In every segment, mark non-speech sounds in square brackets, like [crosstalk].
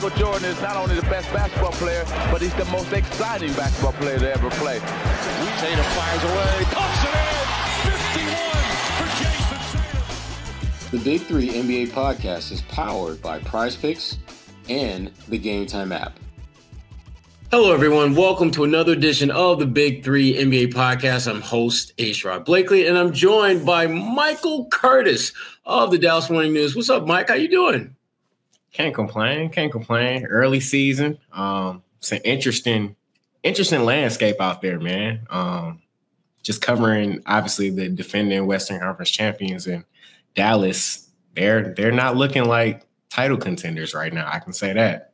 Michael Jordan is not only the best basketball player, but he's the most exciting basketball player to ever play. Tatum fires away, pumps it in, 51 for Jayson Tatum. The Big Three NBA podcast is powered by Prize Picks and the Game Time app. Hello, everyone. Welcome to another edition of the Big Three NBA podcast. I'm host Rod Blakely, and I'm joined by Michael Curtis of the Dallas Morning News. What's up, Mike? How you doing? Can't complain. Can't complain. Early season. Um, it's an interesting, interesting landscape out there, man. Um, just covering obviously the defending Western Conference champions in Dallas. They're they're not looking like title contenders right now. I can say that.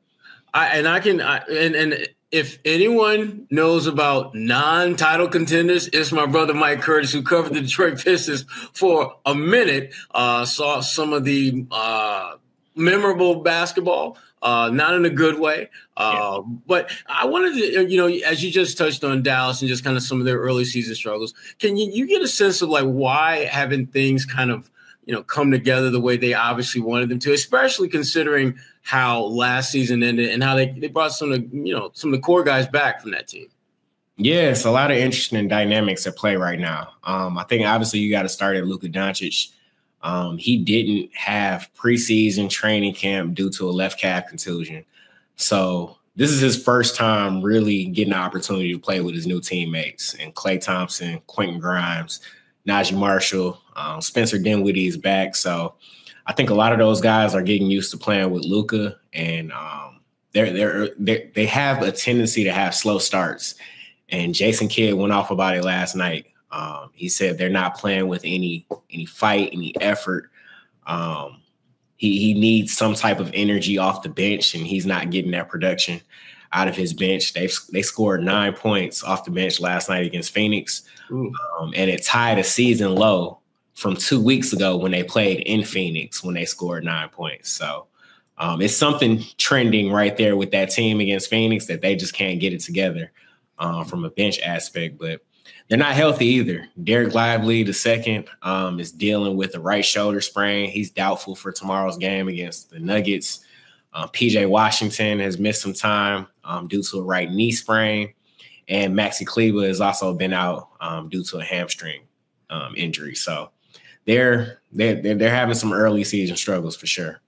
I and I can I, and and if anyone knows about non-title contenders, it's my brother Mike Curtis, who covered the Detroit Pistons for a minute. Uh, saw some of the uh, memorable basketball, uh, not in a good way. Uh, yeah. But I wanted to, you know, as you just touched on Dallas and just kind of some of their early season struggles, can you, you get a sense of like why haven't things kind of, you know, come together the way they obviously wanted them to, especially considering – how last season ended and how they, they brought some of the, you know some of the core guys back from that team. Yeah, it's a lot of interesting dynamics at play right now. Um, I think obviously you got to start at Luka Doncic. Um, he didn't have preseason training camp due to a left calf contusion. So this is his first time really getting the opportunity to play with his new teammates and Klay Thompson, Quentin Grimes, Naji Marshall, um, Spencer Dinwiddie is back. So I think a lot of those guys are getting used to playing with Luka and um, they're, they're, they're they have a tendency to have slow starts. And Jason Kidd went off about it last night. Um, he said they're not playing with any any fight, any effort. Um, he he needs some type of energy off the bench, and he's not getting that production out of his bench. They they scored nine points off the bench last night against Phoenix, um, and it tied a season low from two weeks ago when they played in Phoenix when they scored nine points. So um, it's something trending right there with that team against Phoenix that they just can't get it together uh, from a bench aspect. But they're not healthy either. Dereck Lively, the second, um, is dealing with a right shoulder sprain. He's doubtful for tomorrow's game against the Nuggets. Uh, PJ Washington has missed some time um, due to a right knee sprain. And Maxi Kleber has also been out um, due to a hamstring um, injury. So they're they're they're having some early season struggles for sure.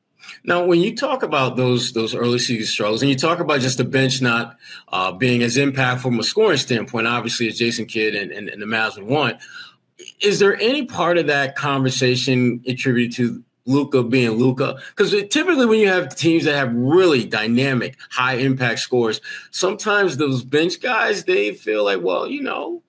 Now, when you talk about those those early season struggles, and you talk about just the bench not uh, being as impactful from a scoring standpoint, obviously as Jason Kidd and, and, and the Mavs would want, is there any part of that conversation attributed to Luka being Luka? Because typically, when you have teams that have really dynamic, high impact scores, sometimes those bench guys they feel like, well, you know,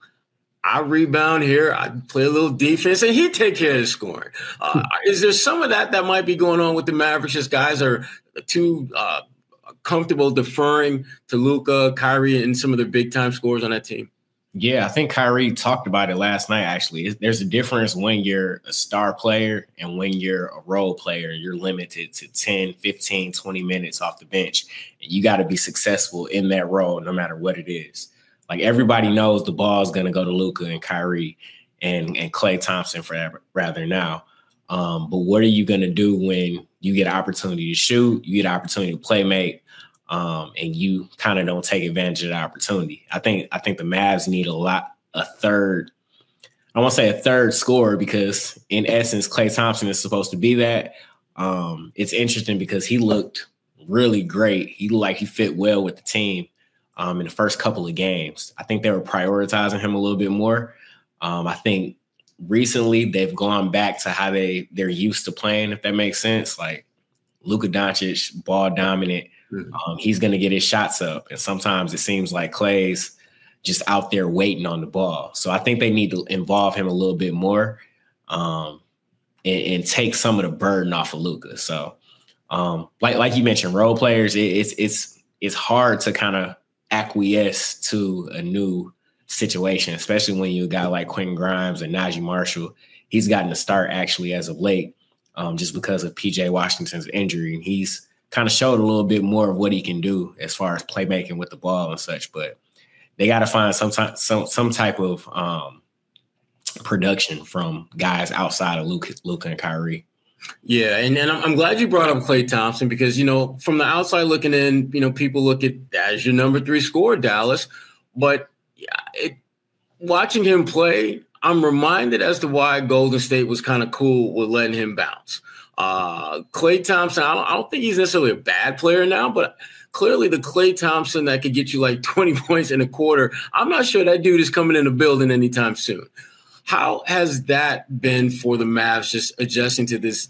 I rebound here, I play a little defense, and he take care of the scoring. Uh, hmm. is there some of that that might be going on with the Mavericks? Just guys are too uh, comfortable deferring to Luka, Kyrie, and some of the big time scores on that team. Yeah, I think Kyrie talked about it last night. Actually, there's a difference when you're a star player and when you're a role player. You're limited to 10, 15, 20 minutes off the bench. And you got to be successful in that role, no matter what it is. Like everybody knows the ball is going to go to Luka and Kyrie and and Klay Thompson for rather now. Um, but what are you going to do when you get an opportunity to shoot, you get an opportunity to playmate, um, and you kind of don't take advantage of the opportunity? I think I think the Mavs need a lot a third. I won't say a third scorer because in essence, Klay Thompson is supposed to be that. Um, it's interesting because he looked really great. He looked like he fit well with the team um, in the first couple of games. I think they were prioritizing him a little bit more. Um, I think recently they've gone back to how they they're used to playing, if that makes sense. Like Luka Doncic, ball dominant. Mm-hmm. Um, he's going to get his shots up, and sometimes it seems like Klay's just out there waiting on the ball. So I think they need to involve him a little bit more um, and, and, take some of the burden off of Luka. So, um, like like you mentioned, role players, it, it's it's it's hard to kind of acquiesce to a new situation, especially when you got like Quentin Grimes and Naji Marshall. He's gotten a start actually as of late, um, just because of PJ Washington's injury, and he's kind of showed a little bit more of what he can do as far as playmaking with the ball and such. But they got to find some type some some type of um, production from guys outside of Luka, Luka and Kyrie. Yeah, and, and I'm glad you brought up Klay Thompson because you know from the outside looking in, you know people look at as your number three scorer, Dallas, but it, watching him play, I'm reminded as to why Golden State was kind of cool with letting him bounce. Uh, Klay Thompson, I don't, I don't think he's necessarily a bad player now, but clearly the Klay Thompson that could get you like [laughs] 20 points in a quarter, I'm not sure that dude is coming in the building anytime soon. How has that been for the Mavs just adjusting to this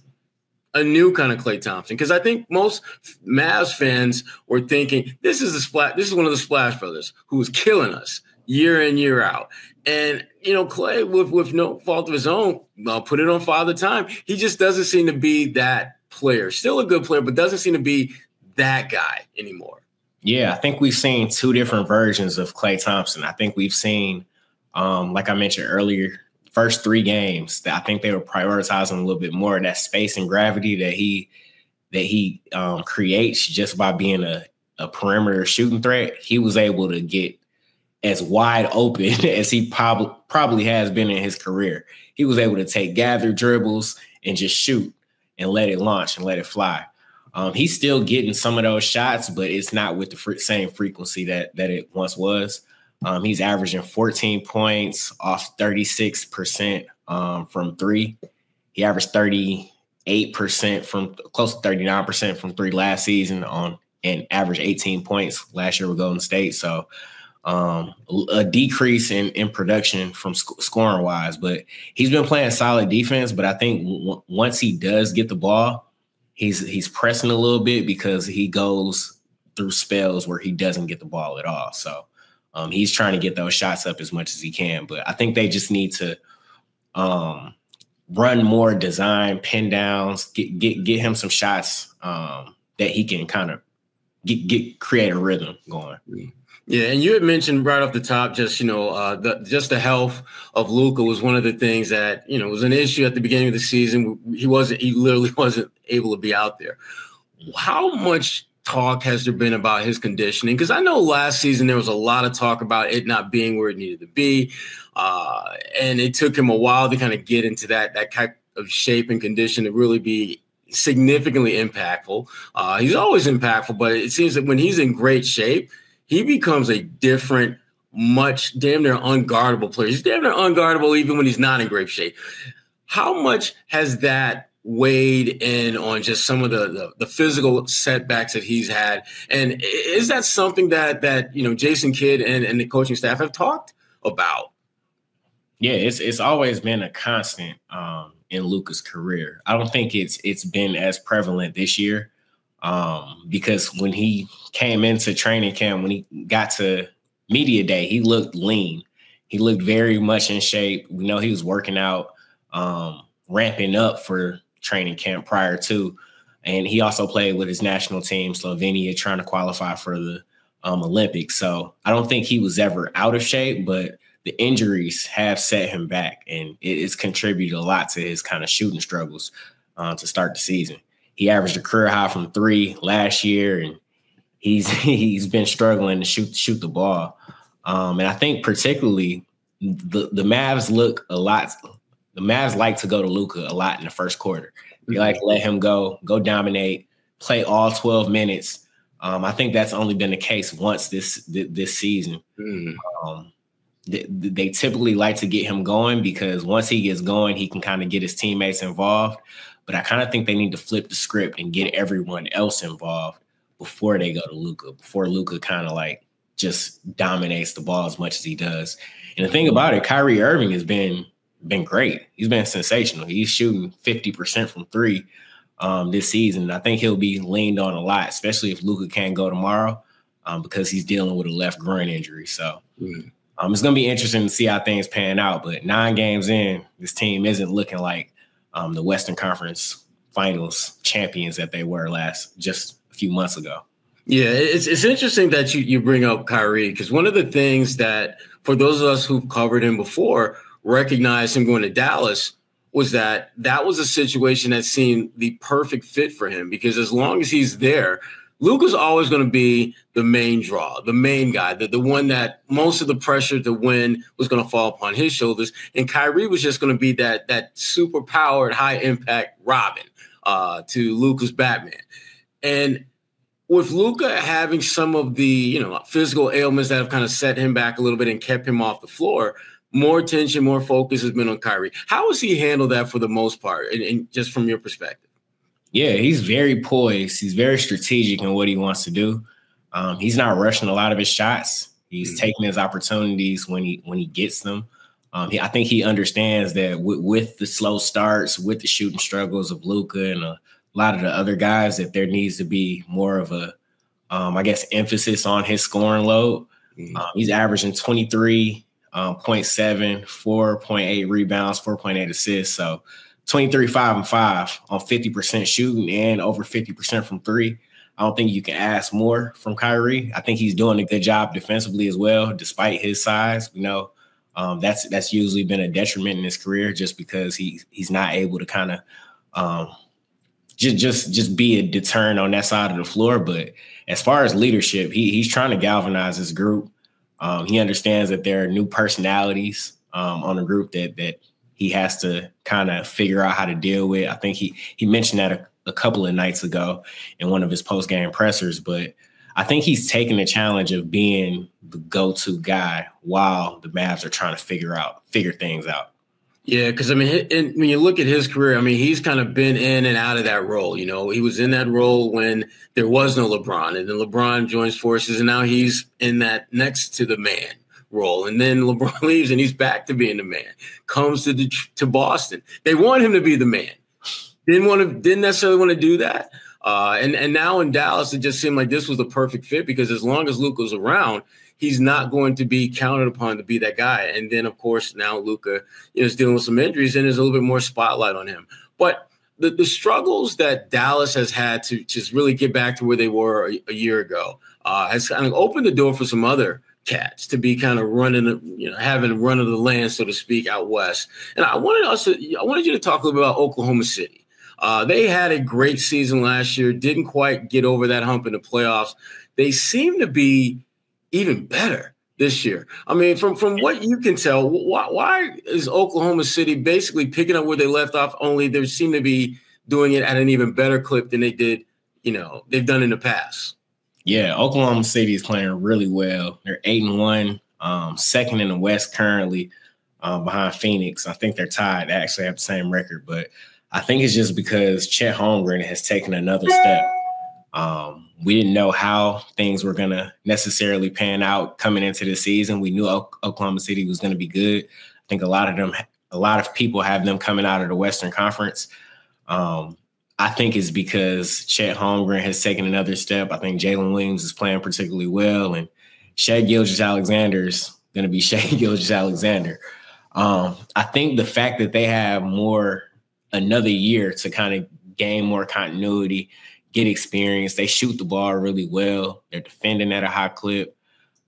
a new kind of Klay Thompson? Because I think most Mavs fans were thinking this is the splash, this is one of the Splash Brothers who was killing us year in year out. And you know, Klay, with with no fault of his own, I'll put it on Father Time. He just doesn't seem to be that player. Still a good player, but doesn't seem to be that guy anymore. Yeah, I think we've seen two different versions of Klay Thompson. I think we've seen, um, like I mentioned earlier, first three games that I think they were prioritizing a little bit more that space and gravity that he that he um, creates just by being a, a perimeter shooting threat. He was able to get as wide [laughs] open as he probably probably has been in his career. He was able to take gather dribbles and just shoot and let it launch and let it fly. Um, he's still getting some of those shots, but it's not with the fr- same frequency that that it once was. Um, he's averaging 14 points off 36% um, from three. He averaged 38% from close to 39% from three last season on and averaged 18 points last year with Golden State. So um, a decrease in, in production from sc- scoring wise, but he's been playing solid defense. But I think w- once he does get the ball, he's he's pressing a little bit because he goes through spells where he doesn't get the ball at all. So um, he's trying to get those shots up as much as he can. But I think they just need to um, run more design pin downs, get get get him some shots um, that he can kind of get get create a rhythm going. Yeah, and you had mentioned right off the top, just you know, uh, the, just the health of Luka was one of the things that you know was an issue at the beginning of the season. He wasn't, he literally [laughs] wasn't able to be out there. How much talk has there been about his conditioning? Because I know last season there was a lot of talk about it not being where it needed to be, uh, and it took him a while to kind of get into that that type of shape and condition to really be significantly impactful. Uh, he's always impactful, but it seems that when he's in great shape he becomes a different, much damn near unguardable player. He's damn near unguardable even when he's not in great shape. How much has that weighed in on just some of the, the, the physical setbacks that he's had? And is that something that that you know Jason Kidd and, and the coaching staff have talked about? Yeah, it's it's always been a constant um, in Luka's career. I don't think it's it's been as prevalent this year um, because when he came into training camp, when he got to media day, he looked lean. He looked very much in shape. We know he was working out, um, ramping up for training camp prior to, and he also played with his national team, Slovenia, trying to qualify for the um, Olympics. So I don't think he was ever out of shape, but the injuries have set him back, and it has contributed a lot to his kind of shooting struggles uh, to start the season. He averaged a career high from three last year, and he's [laughs] he's been struggling to shoot shoot the ball. Um, and I think particularly the the Mavs look a lot. The Mavs like to go to Luka a lot in the first quarter. They like to let him go, go dominate, play all twelve minutes. Um, I think that's only been the case once this this season. Mm. Um, they, they, typically like to get him going because once he gets going, he can kind of get his teammates involved. But I kind of think they need to flip the script and get everyone else involved before they go to Luka, before Luka kind of like just dominates the ball as much as he does. And the thing about it, Kyrie Irving has been been great. He's been sensational. He's shooting 50% from three um, this season. I think he'll be leaned on a lot, especially if Luka can't go tomorrow, um, because he's dealing with a left groin injury. So mm. um, it's going to be interesting to see how things pan out. But nine games in, this team isn't looking like um, the Western Conference Finals champions that they were last just a few months ago. Yeah, it's it's interesting that you you bring up Kyrie because one of the things that for those of us who've covered him before recognized him going to Dallas was that that was a situation that seemed the perfect fit for him because as long as he's there, Luka's always going to be the main draw, the main guy, the, the one that most of the pressure to win was going to fall upon his shoulders. And Kyrie was just going to be that that super powered, high impact Robin uh, to Luka's Batman. And with Luca having some of the you know physical ailments that have kind of set him back a little bit and kept him off the floor, more attention, more focus has been on Kyrie. How has he handled that for the most part, and, and just from your perspective? Yeah, he's very poised. He's very strategic in what he wants to do. Um, he's not rushing a lot of his shots. He's mm-hmm. taking his opportunities when he when he gets them. Um, he, I think he understands that with, with, the slow starts, with the shooting struggles of Luka and a lot of the other guys, that there needs to be more of a, um, I guess, emphasis on his scoring load. Mm-hmm. Um, he's averaging 23, um, 0.7, 4.8 rebounds, 4.8 assists. So 23, 5, and 5 on 50% shooting and over 50% from three. I don't think you can ask more from Kyrie. I think he's doing a good job defensively as well, despite his size. We know um, that's that's usually been a detriment in his career just because he he's not able to kind of um, just just just be a deterrent on that side of the floor. But as far as leadership, he he's trying to galvanize his group. Um, he understands that there are new personalities um, on the group that that he has to kind of figure out how to deal with. I think he he mentioned that a, a couple of nights ago in one of his post game pressers, but I think he's taking the challenge of being the go to guy while the Mavs are trying to figure out figure things out. Yeah, because I mean, when you look at his career, I mean, he's kind of been in and out of that role. You know, he was in that role when there was no LeBron, and then LeBron joins forces, and now he's in that next to the man role. And then [laughs] LeBron leaves and he's back to being the man. Comes to the, to Boston. They want him to be the man. Didn't want to didn't necessarily want to do that. Uh, and and now in Dallas, it just seemed like this was the perfect fit because as long as Luke was around, he's not going to be counted upon to be that guy. And then of course now Luka is dealing with some injuries and there's a little bit more spotlight on him. But the, the struggles that Dallas has had to just really get back to where they were a, a year ago uh, has kind of opened the door for some other cats to be kind of running, you know, having run of the land, so to speak, out west. And I wanted us I wanted you to talk a little bit about Oklahoma City. Uh, they had a great season last year, didn't quite get over that hump in the playoffs. They seem to be even better this year. I mean, from from what you can tell, why, why is Oklahoma City basically picking up where they left off? Only they seem to be doing it at an even better clip than they did, you know, they've done in the past. Yeah, Oklahoma City is playing really well. They're eight and one, um, second in the West currently, uh, behind Phoenix. I think they're tied. They actually have the same record, but I think it's just because Chet Holmgren has taken another step. Um, we didn't know how things were going to necessarily pan out coming into the season. We knew Oklahoma City was going to be good. I think a lot of them, a lot of people have them coming out of the Western Conference. Um, I think it's because Chet Holmgren has taken another step. I think Jalen Williams is playing particularly well, and Shai Gilgeous-Alexander is going to be [laughs] Shai Gilgeous-Alexander. Um, I think the fact that they have more another year to kind of gain more continuity, get experience. They shoot the ball really well. They're defending at a high clip.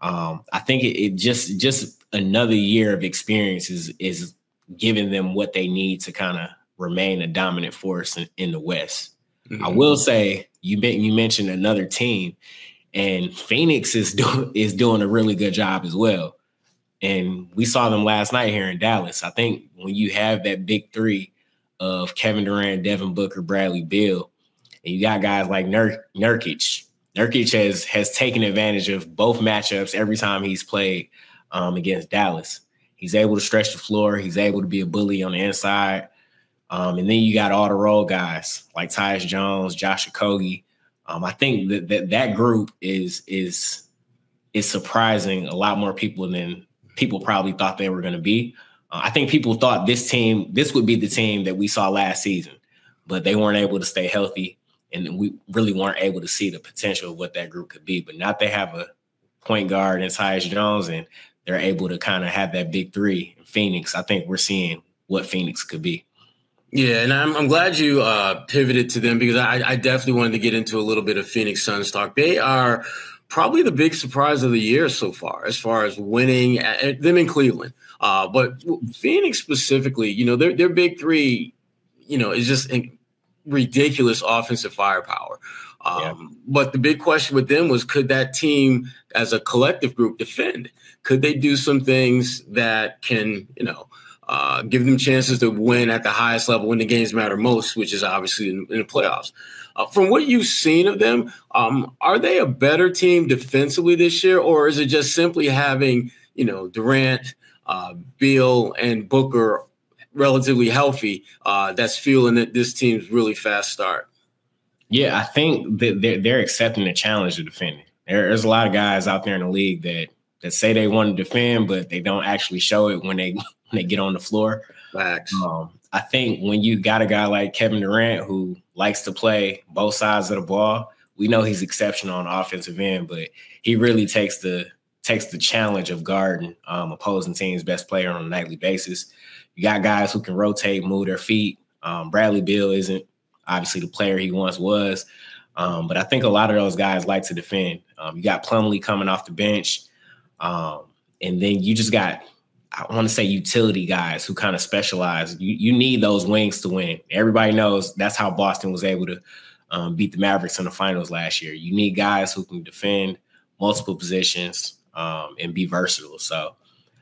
Um, I think it, it, just just another year of experience is is giving them what they need to kind of remain a dominant force in, in the West. Mm-hmm. I will say you you mentioned another team, and Phoenix is [laughs] doing is doing a really good job as well. And we saw them last night here in Dallas. I think when you have that big three of Kevin Durant, Devin Booker, Bradley Beal, and you got guys like Nur- Nurkic. Nurkic has has taken advantage of both matchups every time he's played um, against Dallas. He's able to stretch the floor. He's able to be a bully on the inside. Um, and then you got all the role guys like Tyus Jones, Josh Okogie. Um, I think that, that that group is is is surprising a lot more people than people probably thought they were going to be. Uh, I think people thought this team, this would be the team that we saw last season, but they weren't able to stay healthy, and we really weren't able to see the potential of what that group could be. But now they have a point guard in Tyus Jones, and they're able to kind of have that big three in Phoenix. I think we're seeing what Phoenix could be. Yeah, and I'm, I'm glad you uh, pivoted to them because I, I definitely wanted to get into a little bit of Phoenix Suns talk. They are probably the big surprise of the year so far, as far as winning uh, them in Cleveland. Uh, but Phoenix specifically, you know, their their big three, you know, is just ridiculous offensive firepower. Um, yeah. But the big question with them was could that team, as a collective group, defend? Could they do some things that can, you know, uh, give them chances to win at the highest level when the games matter most, which is obviously in, in the playoffs? Uh, from what you've seen of them, um, are they a better team defensively this year, or is it just simply having, you know, Durant, uh, Beal, and Booker relatively healthy uh, that's fueling that this team's really fast start? Yeah, I think that they're, they're accepting the challenge of defending. there's a lot of guys out there in the league that that say they want to defend, but they don't actually show it when they [laughs] when they get on the floor. Facts. Um, I think when you got a guy like Kevin Durant who likes to play both sides of the ball, we know he's exceptional on the offensive end, but he really takes the takes the challenge of guarding um, opposing teams' best player on a nightly basis. You got guys who can rotate, move their feet. Um, Bradley Beal isn't obviously the player he once was. Um, but I think a lot of those guys like to defend. Um, you got Plumlee coming off the bench. Um, and then you just got, I want to say utility guys who kind of specialize. You, you need those wings to win. Everybody knows that's how Boston was able to um, beat the Mavericks in the finals last year. You need guys who can defend multiple positions um, and be versatile. So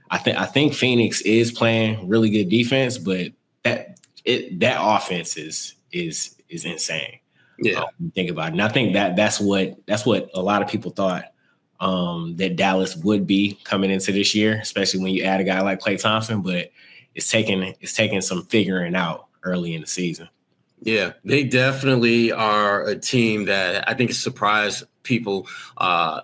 I think I think Phoenix is playing really good defense, but that it that offense is is is insane. Yeah, um, think about it. And I think that that's what that's what a lot of people thought um, that Dallas would be coming into this year, especially when you add a guy like Klay Thompson. But it's taking it's taking some figuring out early in the season. Yeah, they definitely are a team that I think surprised people. Uh,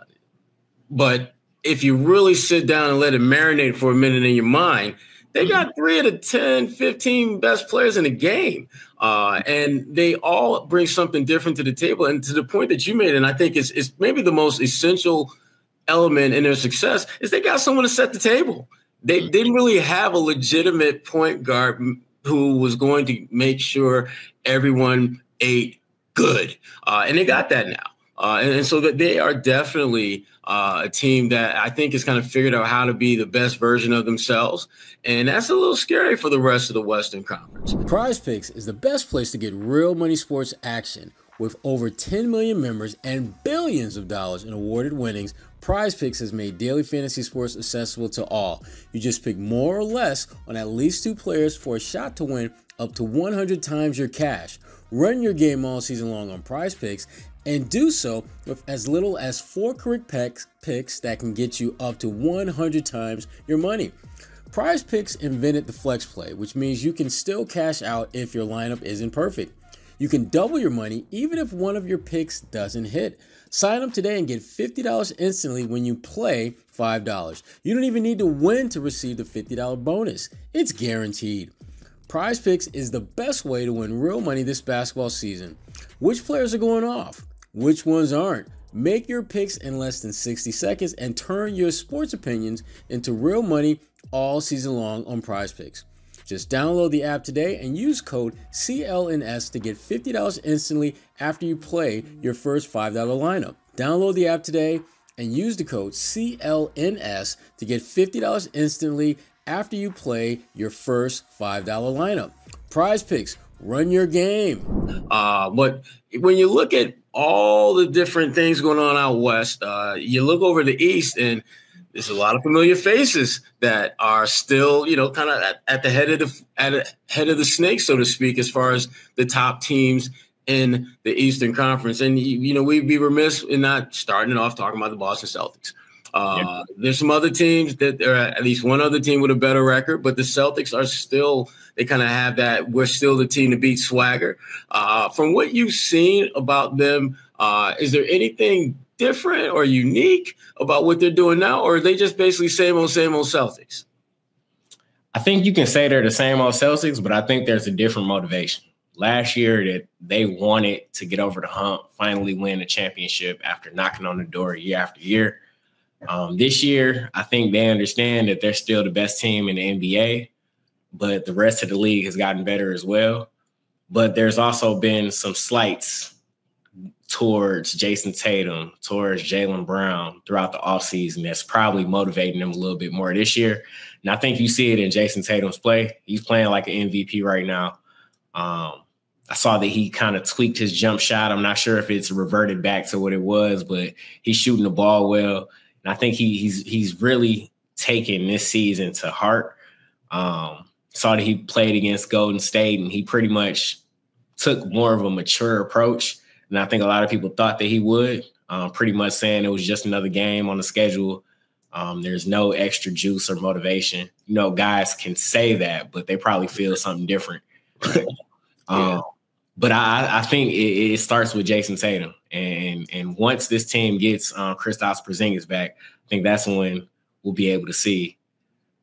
but if you really sit down and let it marinate for a minute in your mind, they mm-hmm. got three of the 10, 15 best players in the game. Uh, and they all bring something different to the table. And to the point that you made, and I think it's, it's maybe the most essential element in their success, is they got someone to set the table. They mm-hmm. didn't really have a legitimate point guard who was going to make sure everyone ate good. Uh, and they got that now. Uh, and, and, so that they are definitely uh, a team that I think has kind of figured out how to be the best version of themselves. And that's a little scary for the rest of the Western Conference. Prize Picks is the best place to get real money sports action. With over 10 million members and billions of dollars in awarded winnings, Prize Picks has made daily fantasy sports accessible to all. You just pick more or less on at least two players for a shot to win up to 100 times your cash. Run your game all season long on Prize Picks and do so with as little as four correct picks, picks that can get you up to 100 times your money. Prize Picks invented the flex play, which means you can still cash out if your lineup isn't perfect. You can double your money even if one of your picks doesn't hit. Sign up today and get $50 instantly when you play $5. You don't even need to win to receive the $50 bonus. It's guaranteed. Prize Picks is the best way to win real money this basketball season. Which players are going off? Which ones aren't? Make your picks in less than 60 seconds and turn your sports opinions into real money all season long on Prize Picks. Just download the app today and use code CLNS to get $50 instantly after you play your first $5 lineup. Download the app today and use the code CLNS to get $50 instantly after you play your first $5 lineup. Prize Picks, run your game. Uh, but when you look at all the different things going on out west. Uh, you look over the east, and there's a lot of familiar faces that are still, you know, kind of at, at, the head of the at head of the snake, so to speak, as far as the top teams in the Eastern Conference. And you know, we'd be remiss in not starting off talking about the Boston Celtics. Uh, yeah. There's some other teams that are at least one other team with a better record, but the Celtics are still they kind of have that. We're still the team to beat swagger. Uh, from what you've seen about them, uh, is there anything different or unique about what they're doing now, or are they just basically same old same old Celtics? I think you can say they're the same old Celtics, but I think there's a different motivation. Last year, that they wanted to get over the hump, finally win a championship after knocking on the door year after year um, this year, I think they understand that they're still the best team in the NBA, but the rest of the league has gotten better as well. But there's also been some slights towards Jayson Tatum, towards Jaylen Brown throughout the offseason that's probably motivating them a little bit more this year. And I think you see it in Jayson Tatum's play. He's playing like an MVP right now. Um, I saw that he kind of tweaked his jump shot. I'm not sure if it's reverted back to what it was, but he's shooting the ball well. And I think he, he's he's really taken this season to heart. Um, saw that he played against Golden State and he pretty much took more of a mature approach. And I think a lot of people thought that he would, um, pretty much saying it was just another game on the schedule. Um, there's no extra juice or motivation. You know, guys can say that, but they probably feel something different. [laughs] um, but I, I think it, it, starts with Jayson Tatum, and and once this team gets uh, Kristaps Porzingis back, I think that's when we'll be able to see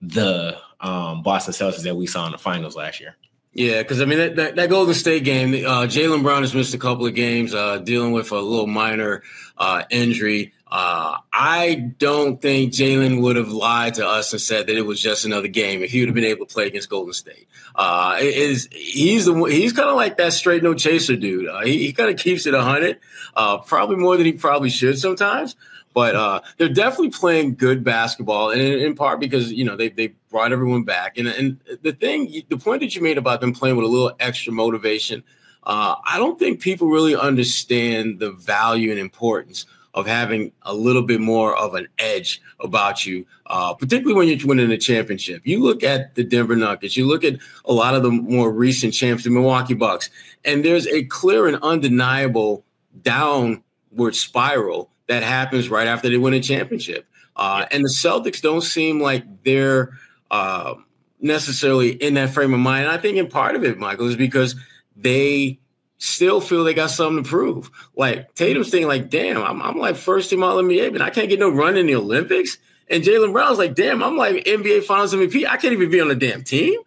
the um, Boston Celtics that we saw in the finals last year. Yeah, because I mean that, that, that, Golden State game, uh, Jaylen Brown has missed a couple of games, uh, dealing with a little minor uh, injury. Uh, I don't think Jaylen would have lied to us and said that it was just another game if he would have been able to play against Golden State. Uh, is he's the he's kind of like that straight no chaser dude. Uh, he, he kind of keeps it a hundred, uh, probably more than he probably should sometimes. But uh, they're definitely playing good basketball, and in, in, part because you know they they brought everyone back. And and the thing, the point that you made about them playing with a little extra motivation, uh, I don't think people really understand the value and importance of having a little bit more of an edge about you, uh, particularly when you're winning a championship. You look at the Denver Nuggets, you look at a lot of the more recent champs, the Milwaukee Bucks, and there's a clear and undeniable downward spiral that happens right after they win a championship. Uh, and the Celtics don't seem like they're uh, necessarily in that frame of mind. And I think in part of it, Michael, is because they still feel they got something to prove. Like Tatum's thinking, like, damn, I'm, I'm like first team All NBA, but I can't get no run in the Olympics. And Jaylen Brown's like, damn, I'm like NBA Finals MVP. I can't even be on the damn team.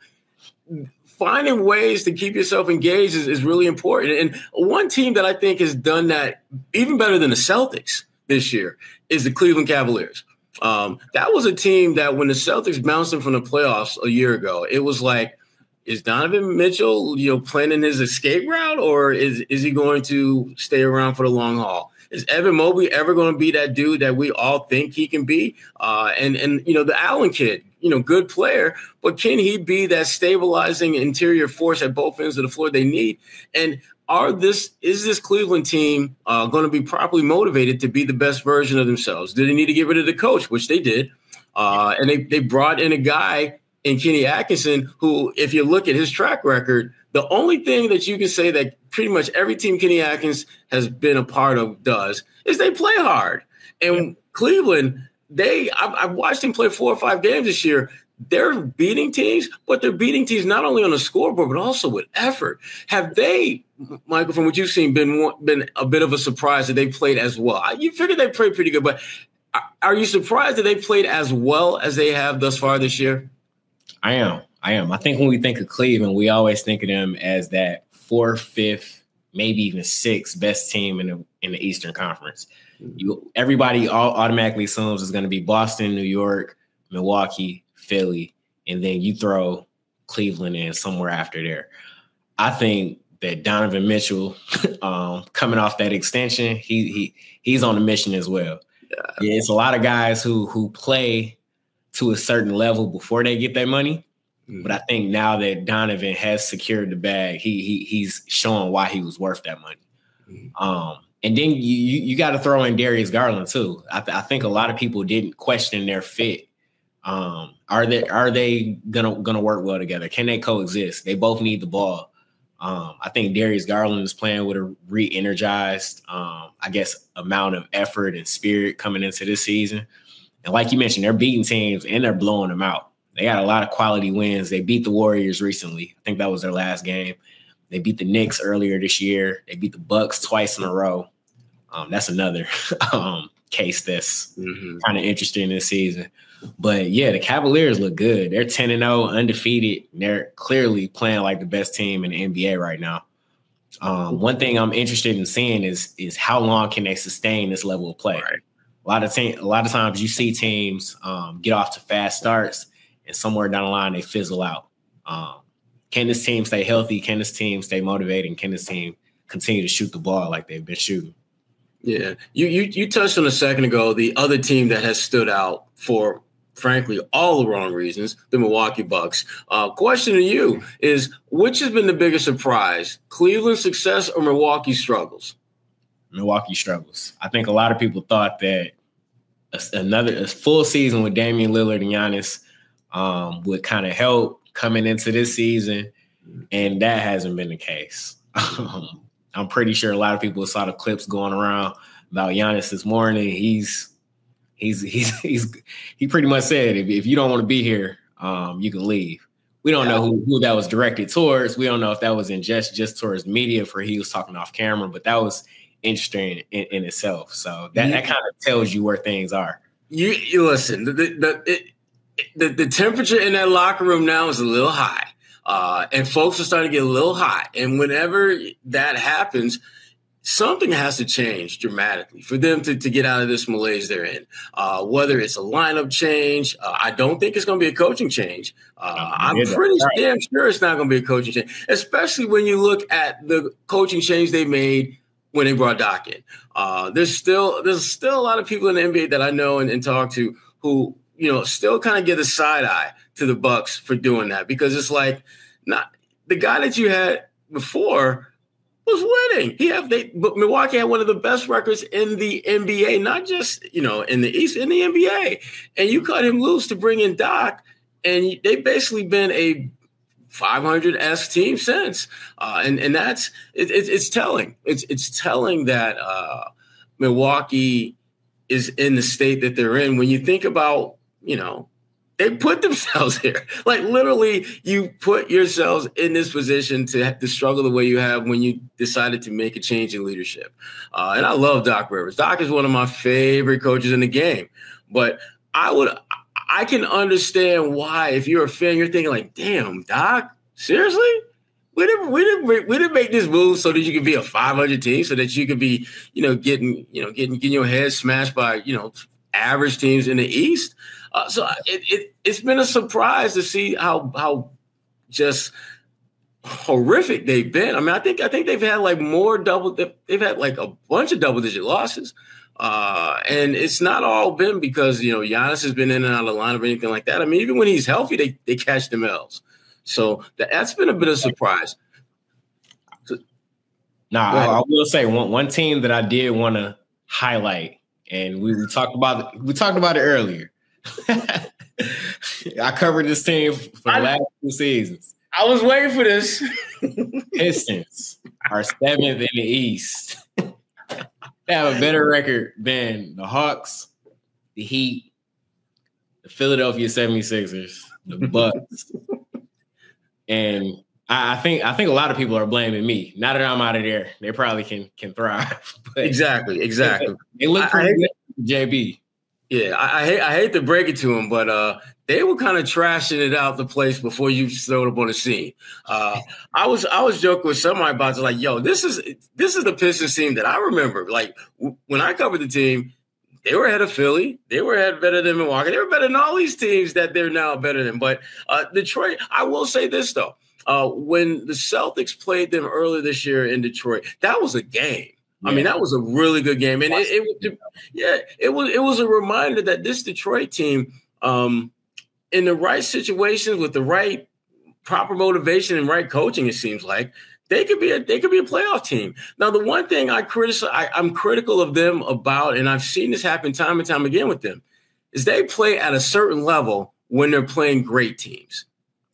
Finding ways to keep yourself engaged is, is really important. And one team that I think has done that even better than the Celtics this year is the Cleveland Cavaliers. Um, that was a team that when the Celtics bounced in from the playoffs a year ago, it was like, is Donovan Mitchell, you know, planning his escape route, or is is he going to stay around for the long haul? Is Evan Mobley ever going to be that dude that we all think he can be? Uh, and and you know, the Allen kid, you know, good player, but can he be that stabilizing interior force at both ends of the floor they need? And are this is this Cleveland team uh, going to be properly motivated to be the best version of themselves? Do they need to get rid of the coach, which they did, uh, and they they brought in a guy in Kenny Atkinson, who, if you look at his track record, the only thing that you can say that pretty much every team Kenny Atkins has been a part of does is they play hard. And Cleveland, they I've, I've watched him play four or five games this year. They're beating teams, but they're beating teams not only on the scoreboard but also with effort. Have they, Michael, from what you've seen, been been a bit of a surprise that they played as well? You figured they played pretty good, but are you surprised that they played as well as they have thus far this year? I am. I am. I think when we think of Cleveland, we always think of them as that fourth, fifth, maybe even sixth best team in the in the Eastern Conference. Mm-hmm. You everybody all automatically assumes it's going to be Boston, New York, Milwaukee, Philly, and then you throw Cleveland in somewhere after there. I think that Donovan Mitchell, [laughs] um, coming off that extension, he he he's on a mission as well. Yeah. yeah, it's a lot of guys who who play to a certain level before they get their money. Mm-hmm. But I think now that Donovan has secured the bag, he, he he's showing why he was worth that money. Mm-hmm. Um, and then you you, you got to throw in Darius Garland too. I, th- I, think a lot of people didn't question their fit. Um, are they are they gonna gonna work well together? Can they coexist? They both need the ball. Um, I think Darius Garland is playing with a re-energized, um, I guess, amount of effort and spirit coming into this season. And like you mentioned, they're beating teams and they're blowing them out. They got a lot of quality wins. They beat the Warriors recently. I think that was their last game. They beat the Knicks earlier this year. They beat the Bucks twice in a row. Um, that's another [laughs] um, case that's mm-hmm. kind of interesting this season. But yeah, the Cavaliers look good. They're 10 and 0, undefeated. They're clearly playing like the best team in the NBA right now. Um, one thing I'm interested in seeing is is how long can they sustain this level of play? Right a lot of a lot of times you see teams um, get off to fast starts and somewhere down the line they fizzle out. Um, can this team stay healthy? Can this team stay motivated? And can this team continue to shoot the ball like they've been shooting? Yeah, you you you touched on a second ago the other team that has stood out for frankly, all the wrong reasons, the Milwaukee Bucks. Uh, question to you is which has been the biggest surprise, Cleveland's success or Milwaukee's struggles? Milwaukee struggles. I think a lot of people thought that another a full season with Damian Lillard and Giannis um, would kind of help coming into this season, and that hasn't been the case. I'm pretty sure a lot of people saw the clips going around about Giannis this morning. He's he's he's [laughs] he's he pretty much said if, if you don't want to be here, um, you can leave. We don't know who, who that was directed towards. We don't know if that was in just just towards media for he was talking off camera, but that was interesting in, in itself. So that, that kind of tells you where things are. You, you listen, the the, it, the the temperature in that locker room now is a little high. Uh, and folks are starting to get a little hot. And whenever that happens, something has to change dramatically for them to, to get out of this malaise they're in. Uh, whether it's a lineup change, uh, I don't think it's going to be a coaching change. Uh, I'm pretty damn sure it's not going to be a coaching change, especially when you look at the coaching change they made when they brought Doc in. Uh, there's still there's still a lot of people in the NBA that I know and, and talk to who you know still kind of get a side eye to the Bucks for doing that because it's like not the guy that you had before was winning. He have they but Milwaukee had one of the best records in the NBA, not just you know in the East, in the NBA. And you cut him loose to bring in Doc, and they basically been a 500 s team since. Uh, and and that's it, it, it's telling. It's it's telling that uh, Milwaukee is in the state that they're in. When you think about you know they put [laughs] themselves here. Like literally, you put yourselves in this position to, to struggle the way you have when you decided to make a change in leadership. Uh, and I love Doc Rivers. Doc is one of my favorite coaches in the game. But I would, I can understand why if you're a fan, you're thinking like, "Damn, Doc, seriously." We didn't, we didn't, we didn't make this move so that you could be a 500 team, so that you could be, you know, getting, you know, getting, getting your head smashed by, you know, average teams in the East. Uh, so it, it it's been a surprise to see how how just horrific they've been. I mean, I think I think they've had like more double. They've had like a bunch of double digit losses, uh, and it's not all been because you know Giannis has been in and out of the lineup or anything like that. I mean, even when he's healthy, they they catch them L's. So that, has been a bit of surprise. Now, I, I will say one one team that I did want to highlight, and we, we talked about we talked about it earlier. [laughs] I covered this team for the last two seasons. I was waiting for this. [laughs] Pistons are seventh in the East. they have a better record than the Hawks, the Heat, the Philadelphia 76ers, the Bucks. and I think I think a lot of people are blaming me. Now that I'm out of there, they probably can can thrive. [laughs] exactly, exactly. They, they look pretty I, good, JB. Yeah, I, I, hate I hate to break it to him, but uh, they were kind of trashing it out the place before you showed up on the scene. Uh, I was I was joking with somebody about it, like, yo, this is this is the Pistons team that I remember. Like w- when I covered the team, they were ahead of Philly, they were ahead better than Milwaukee, they were better than all these teams that they're now better than. But uh, Detroit, I will say this though, uh, when the Celtics played them earlier this year in Detroit, that was a game. I mean, that was a really good game, and it, it, yeah, it was it was a reminder that this Detroit team, um, in the right situations with the right proper motivation and right coaching, it seems like they could be a they could be a playoff team. Now, the one thing I criticize, I, I'm critical of them about, and I've seen this happen time and time again with them, is they play at a certain level when they're playing great teams.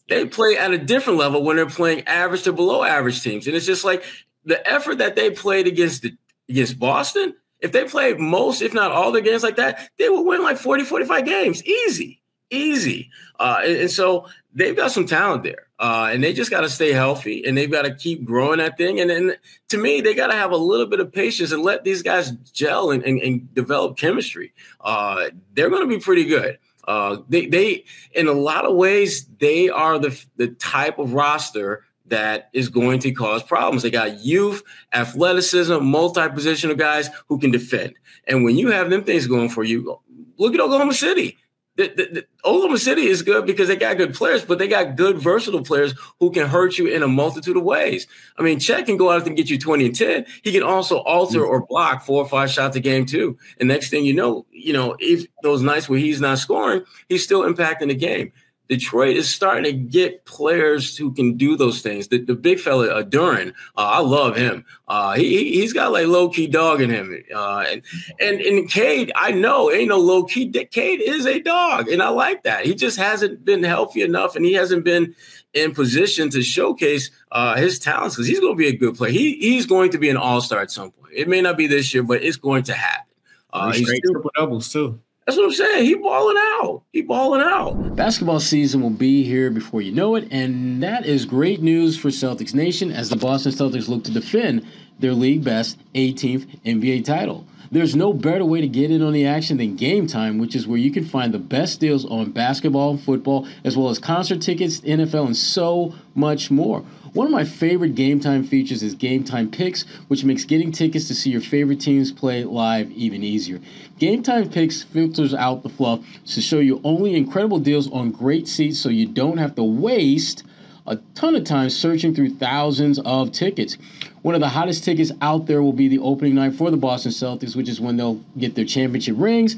They play at a different level when they're playing average to below average teams, and it's just like the effort that they played against the against Boston, if they played most, if not all the games like that, they would win like 40, 45 games. Easy, easy. Uh, and, and, so they've got some talent there. Uh, and they just got to stay healthy and they've got to keep growing that thing. And then to me, they got to have a little bit of patience and let these guys gel and, and, and develop chemistry. Uh, they're going to be pretty good. Uh, they, they, in a lot of ways, they are the, the type of roster that is going to cause problems. They got youth, athleticism, multi-positional guys who can defend. And when you have them things going for you, look at Oklahoma City. The, the, the, Oklahoma City is good because they got good players, but they got good, versatile players who can hurt you in a multitude of ways. I mean, Chet can go out and get you 20 and 10. He can also alter or block four or five shots a game, too. And next thing you know, you know, if those nights where he's not scoring, he's still impacting the game. Detroit is starting to get players who can do those things. The, the big fella, uh, uh, I love him. Uh, he he's got like low key dog in him. Uh, and and and Cade, I know ain't no low key. Cade is a dog, and I like that. He just hasn't been healthy enough, and he hasn't been in position to showcase uh, his talents because he's going to be a good player. He he's going to be an all star at some point. It may not be this year, but it's going to happen. Uh, he's triple doubles too. That's what I'm saying. He balling out. He balling out. Basketball season will be here before you know it, and that is great news for Celtics Nation as the Boston Celtics look to defend their league best 18th NBA title. There's no better way to get in on the action than Gametime, which is where you can find the best deals on basketball and football, as well as concert tickets, NFL, and so much more. One of my favorite Gametime features is Gametime Picks, which makes getting tickets to see your favorite teams play live even easier. Gametime Picks filters out the fluff to show you only incredible deals on great seats so you don't have to waste a ton of time searching through thousands of tickets. One of the hottest tickets out there will be the opening night for the Boston Celtics, which is when they'll get their championship rings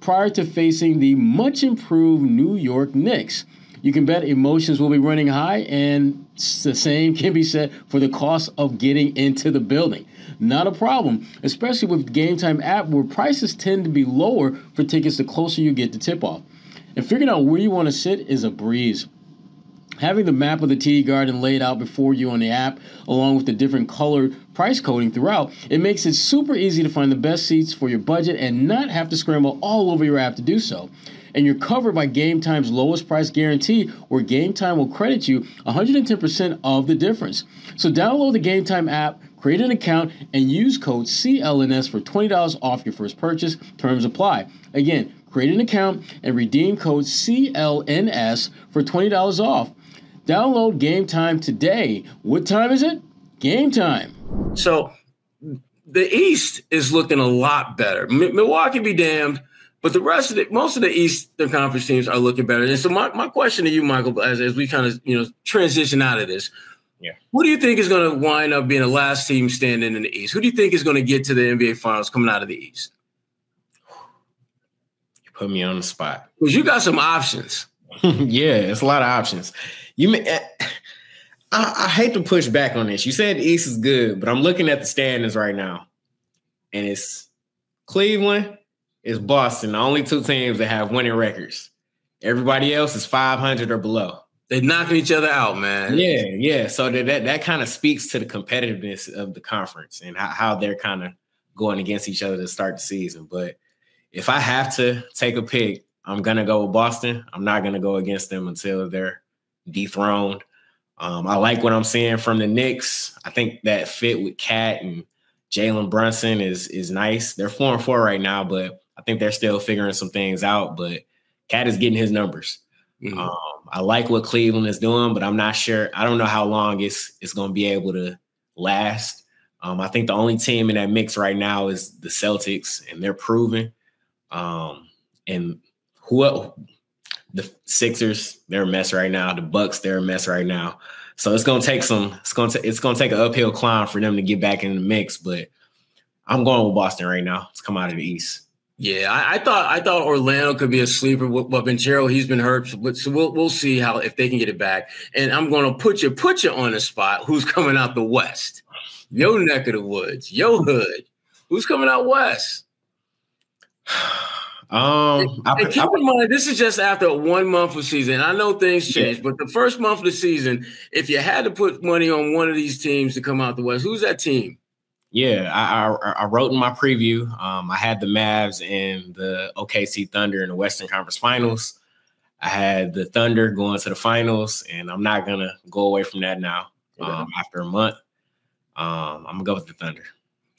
prior to facing the much improved New York Knicks. You can bet emotions will be running high, and the same can be said for the cost of getting into the building. Not a problem, especially with Gametime app where prices tend to be lower for tickets the closer you get to tip off. And figuring out where you want to sit is a breeze. Having the map of the TD Garden laid out before you on the app, along with the different colored price coding throughout, it makes it super easy to find the best seats for your budget and not have to scramble all over your app to do so. And you're covered by Gametime's lowest price guarantee, where Gametime will credit you 110% of the difference. So download the Gametime app, create an account, and use code CLNS for $20 off your first purchase. Terms apply. Again, create an account and redeem code CLNS for $20 off. Download Gametime today. What time is it? Game time. So the East is looking a lot better. M- Milwaukee be damned, but the rest of the most of the Eastern Conference teams are looking better. And so my, my question to you, Michael, as, as we kind of you know transition out of this, yeah, who do you think is going to wind up being the last team standing in the East? Who do you think is going to get to the NBA Finals coming out of the East? You put me on the spot because you got some options. [laughs] yeah, it's a lot of options. You may, eh, I, I, hate to push back on this. You said the East is good, but I'm looking at the standings right now, and it's Cleveland, it's Boston, the only two teams that have winning records. Everybody else is 500 or below. They're knocking each other out, man. Yeah, yeah. So that that, that kind of speaks to the competitiveness of the conference and how, how they're kind of going against each other to start the season. But if I have to take a pick, I'm gonna go with Boston. I'm not gonna go against them until they're dethroned. Um, I like what I'm seeing from the Knicks. I think that fit with KAT and Jalen Brunson is is nice. They're four and four right now, but I think they're still figuring some things out. But KAT is getting his numbers. Mm-hmm. Um, I like what Cleveland is doing, but I'm not sure. I don't know how long it's it's going to be able to last. Um, I think the only team in that mix right now is the Celtics, and they're proven. Um, and who the Sixers, they're a mess right now. The Bucks, they're a mess right now. So it's gonna take some. It's gonna t- it's gonna take an uphill climb for them to get back in the mix. But I'm going with Boston right now. Let's come out of the East. Yeah, I, I, thought I thought Orlando could be a sleeper. But Banchero, he's been hurt, so we'll we'll see how if they can get it back. And I'm going to put you put you on the spot. Who's coming out the West? Yo neck of the woods, yo hood. Who's coming out west? Um, I, keep I, in mind, this is just after one month of season. I know things change, yeah. but the first month of the season, if you had to put money on one of these teams to come out the West, who's that team? Yeah, I, I, I wrote in my preview. Um, I had the Mavs and the OKC Thunder in the Western Conference Finals. I had the Thunder going to the finals, and I'm not gonna go away from that now. Um, after a month, um, I'm gonna go with the Thunder.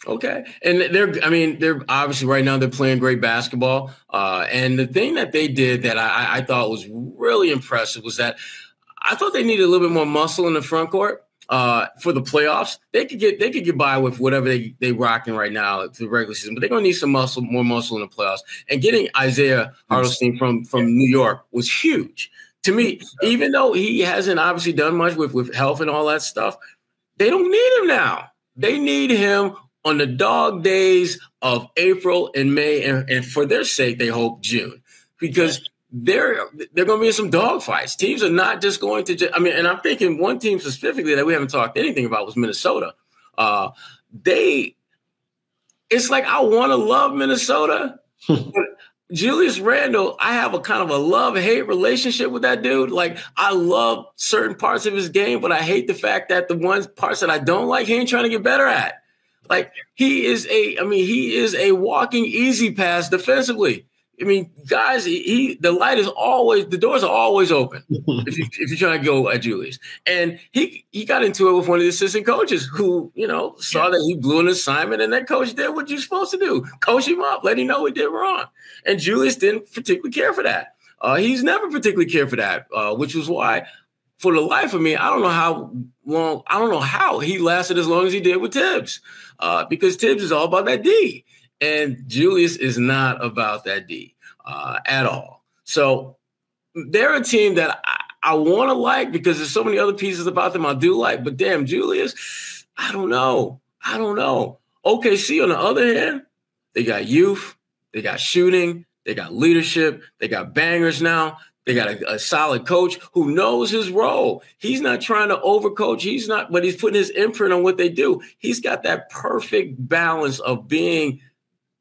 Okay, and they're I mean they're obviously right now they're playing great basketball. Uh, and the thing that they did that I, I thought was really impressive was that I thought they needed a little bit more muscle in the front court. uh, for the playoffs. They could get they could get by with whatever they they rocking right now to the regular season, but they're gonna need some muscle, more muscle in the playoffs. And getting Isaiah Hartenstein from from New York was huge to me. Even though he hasn't obviously done much with with health and all that stuff, they don't need him now. They need him on the dog days of April and May, and, and for their sake, they hope June because they're they're going to be in some dogfights. Teams are not just going to. Just, I mean, and I'm thinking one team specifically that we haven't talked anything about was Minnesota. Uh, they, it's like I want to love Minnesota, [laughs] but Julius Randle, I have a kind of a love hate relationship with that dude. Like I love certain parts of his game, but I hate the fact that the ones parts that I don't like, he ain't trying to get better at. Like he is a, I mean, he is a walking easy pass defensively. I mean, guys, he, he, the light is always the doors are always open [laughs] if you if you're trying to go at Julius. And he he got into it with one of the assistant coaches who you know saw yeah. that he blew an assignment, and that coach did what you're supposed to do: coach him up, let him know he did wrong. And Julius didn't particularly care for that. Uh, he's never particularly cared for that, uh, which was why, for the life of me, I don't know how long I don't know how he lasted as long as he did with Thibs, uh, because Thibs is all about that D. And Julius is not about that D uh, at all. So they're a team that I, I want to like because there's so many other pieces about them I do like. But damn, Julius, I don't know. I don't know. OKC, on the other hand, they got youth, they got shooting, they got leadership, they got bangers now. They got a, a, solid coach who knows his role. He's not trying to overcoach. He's not, but he's putting his imprint on what they do. He's got that perfect balance of being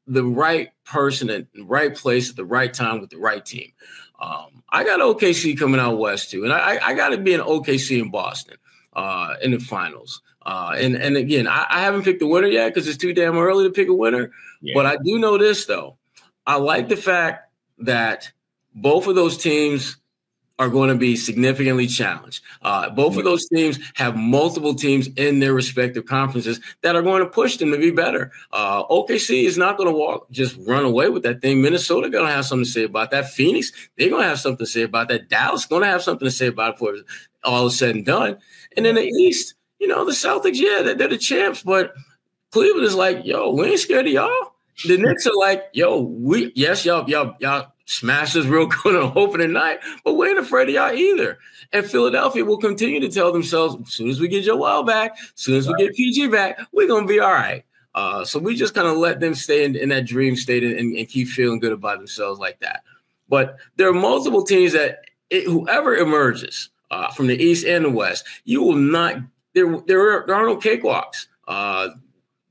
the right person at the right place at the right time with the right team. Um, I got OKC coming out west too, and I, I got to be an OKC in Boston uh, in the finals. Uh, and and again, I, I, haven't picked the winner yet because it's too damn early to pick a winner. Yeah. But I do know this though, I like the fact that both of those teams are going to be significantly challenged. Uh, both of those teams have multiple teams in their respective conferences that are going to push them to be better. Uh, OKC is not going to walk just run away with that thing. Minnesota going to have something to say about that. Phoenix they're going to have something to say about that. Dallas going to have something to say about it before all is said and done. And in the East, you know the Celtics, yeah, they're, they're the champs, but Cleveland is like, yo, we ain't scared of y'all. The Knicks are like, yo, we yes, y'all, y'all, y'all smash us real [laughs] good on opening night, but we ain't afraid of y'all either. And Philadelphia will continue to tell themselves, as soon as we get Joel back, as soon as we get PG back, we're gonna be all right. Uh, so we just kind of let them stay in, in that dream state and, and, keep feeling good about themselves like that. But there are multiple teams that it, whoever emerges uh, from the East and the West, you will not. There, there are, there are no cakewalks. Uh,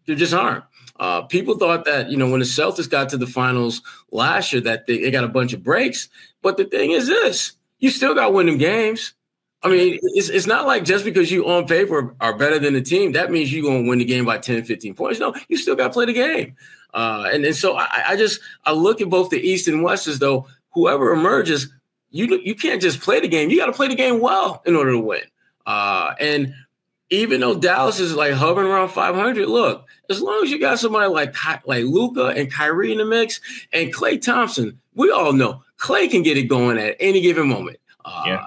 there just aren't. Uh, people thought that you know when the Celtics got to the finals last year that they, they got a bunch of breaks, but the thing is this: you still got winning games. I mean, it's, it's not like just because you on paper are better than the team, that means you're going to win the game by 10, 15 points. No, you still got to play the game. Uh, and, and so I, I just I look at both the East and West as though whoever emerges, you you can't just play the game. You got to play the game well in order to win. Uh, and even though Dallas is like hovering around 500, look, as long as you got somebody like like Luka and Kyrie in the mix and Klay Thompson, we all know Klay can get it going at any given moment. Uh, yeah.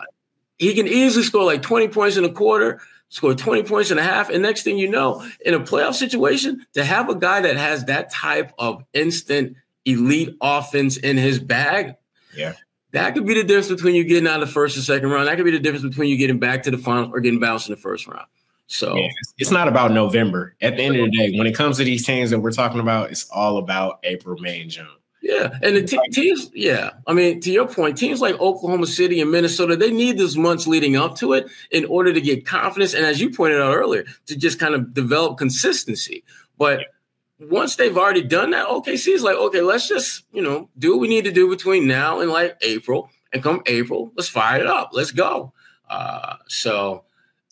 He can easily score like 20 points in a quarter, score 20 points and a half. And next thing you know, in a playoff situation, to have a guy that has that type of instant elite offense in his bag, yeah. That could be the difference between you getting out of the first and second round. That could be the difference between you getting back to the final or getting bounced in the first round. So yeah, it's not about November. At the end of the day, when it comes to these teams that we're talking about, it's all about April, May, and June. Yeah, and the teams, yeah. I mean, to your point, teams like Oklahoma City and Minnesota, they need those months leading up to it in order to get confidence, and as you pointed out earlier, to just kind of develop consistency. But once they've already done that, OKC is like, okay, let's just you know do what we need to do between now and like April, and come April, let's fire it up, let's go. Uh, so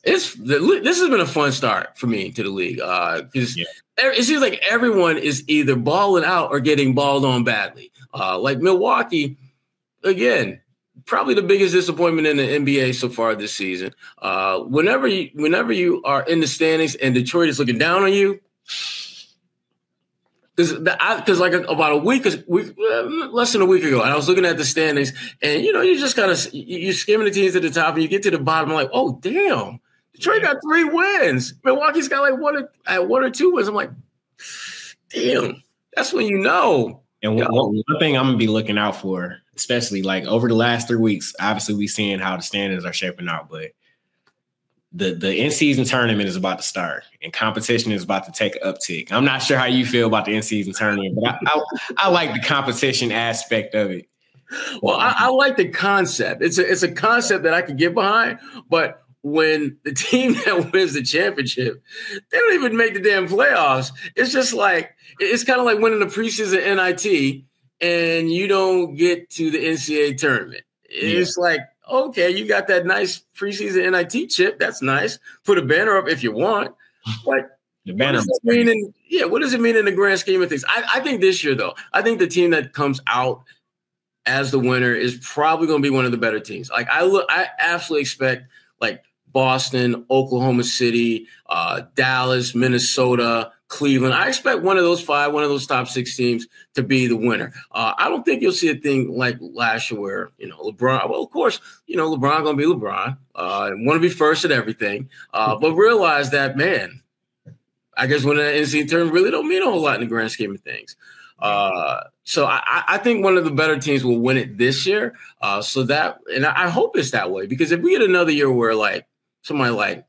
it's this has been a fun start for me to the league uh, yeah. it seems like everyone is either balling out or getting balled on badly. Uh, like Milwaukee, again, probably the biggest disappointment in the NBA so far this season. Uh, whenever you whenever you are in the standings and Detroit is looking down on you, because because like about a week, week less than a week ago, and I was looking at the standings, and you know you just kind of you, skimming the teams at the top, and you get to the bottom, like oh damn Detroit got three wins. Milwaukee's got like one or, at one or two wins. I'm like, damn, that's when you know. And one, one thing I'm gonna be looking out for, especially like over the last three weeks, obviously we seeing how the standings are shaping out, but the the in season tournament is about to start and competition is about to take an uptick. I'm not sure how you feel about the in season tournament, but I, I, I like the competition aspect of it. Well, I, I, like the concept. It's a it's a concept that I can get behind, but when the team [laughs] that wins the championship, they don't even make the damn playoffs. It's just like it's kind of like winning the preseason NIT and you don't get to the NCAA tournament. It's yeah. like okay, you got that nice preseason NIT chip. That's nice. Put a banner up if you want. But [laughs] the banner mean in, yeah, what does it mean in the grand scheme of things? I, I think this year though, I think the team that comes out as the winner is probably going to be one of the better teams. Like I look, I absolutely expect like Boston, Oklahoma City, uh, Dallas, Minnesota, Cleveland. I expect one of those five, one of those top six teams to be the winner. Uh, I don't think you'll see a thing like last year where, you know, LeBron, well, of course, you know, LeBron going to be LeBron, uh, want to be first at everything, uh, but realize that, man, I guess when the NC term really don't mean a whole lot in the grand scheme of things. Uh, so I, I, think one of the better teams will win it this year. Uh, so that, and I hope it's that way because if we get another year where like somebody like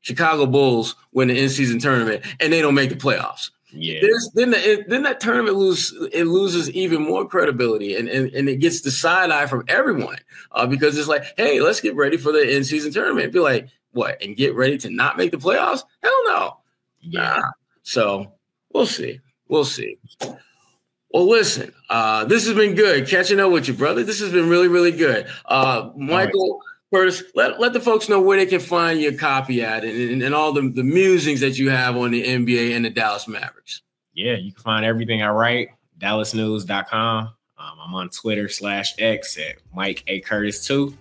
Chicago Bulls win the in-season tournament and they don't make the playoffs. Yeah. then the, then that tournament lose it loses even more credibility and, and, and it gets the side eye from everyone uh, because it's like, hey, let's get ready for the in season tournament. Be like, what? And get ready to not make the playoffs? Hell no. Yeah. Nah. So we'll see. We'll see. Well, listen, uh, this has been good catching up with you, brother. This has been really, really good. Uh, Michael. Curtis, let, let the folks know where they can find your copy at and, and, and, all the, the musings that you have on the NBA and the Dallas Mavericks. Yeah, you can find everything I write, dallasnews.com. Um, I'm on Twitter slash X at Mike A. Curtis 2.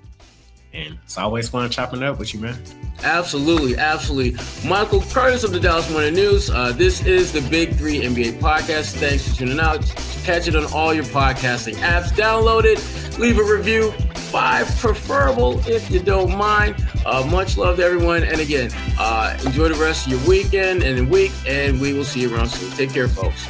And it's always fun chopping up with you, man. Absolutely, absolutely. Michael Curtis of the Dallas Morning News. Uh, this is the Big Three NBA podcast. Thanks for tuning out. Catch it on all your podcasting apps. Download it, leave a review, five preferable if you don't mind. Uh, much love to everyone. And again, uh, enjoy the rest of your weekend and week, and we will see you around soon. Take care, folks.